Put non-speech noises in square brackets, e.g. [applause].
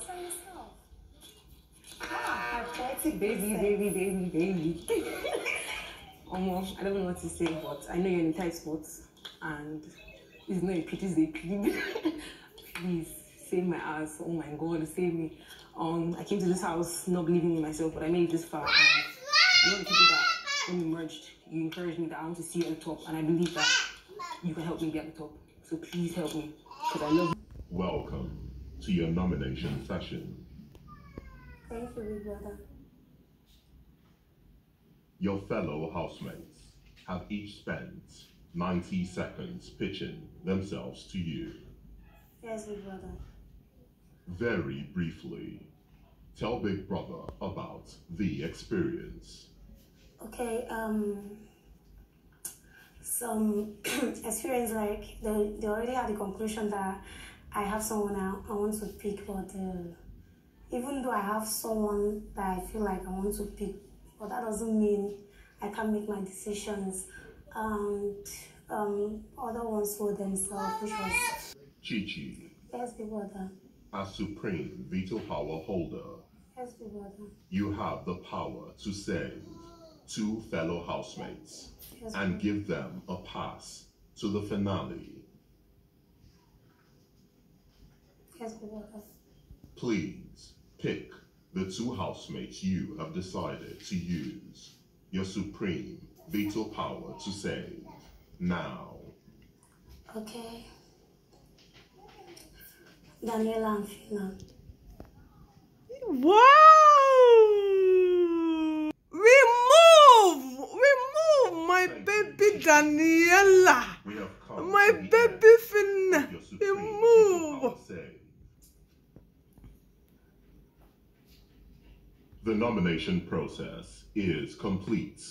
Answer yourself. Pathetic baby, baby, baby, baby. Almost, I don't know what to say, but I know you're in a tight spot and it's not a pity, it's a plead. [laughs] Please save my ass. Oh my god, save me. Um, I came to this house not believing in myself, but I made it this far. And you know the people that when we merged, you encouraged me that I want to see you at the top, and I believe that you can help me be at the top. So please help me, because I love you. Welcome to your nomination session. Thank you, big brother. Your fellow housemates have each spent 90 seconds pitching themselves to you. Yes, big brother. Very briefly, tell Big Brother about the experience. Okay, um, some [clears throat] experience like they, they already had the conclusion that I have someone I, I want to pick, but uh, even though I have someone that I feel like I want to pick, but that doesn't mean I can't make my decisions. And um, other ones for themselves, which was Chichi, yes, big brother, as supreme veto power holder, yes, big brother, you have the power to save two fellow housemates yes, and give them a pass to the finale. yes, big brother. Please pick the two housemates you have decided to use your supreme veto power to save now. Okay. Daniella and Phyna. Wow! Remove! Remove my baby Daniella! We have come My to the baby end Phyna! of your supreme veto Remove! power save. The nomination process is complete.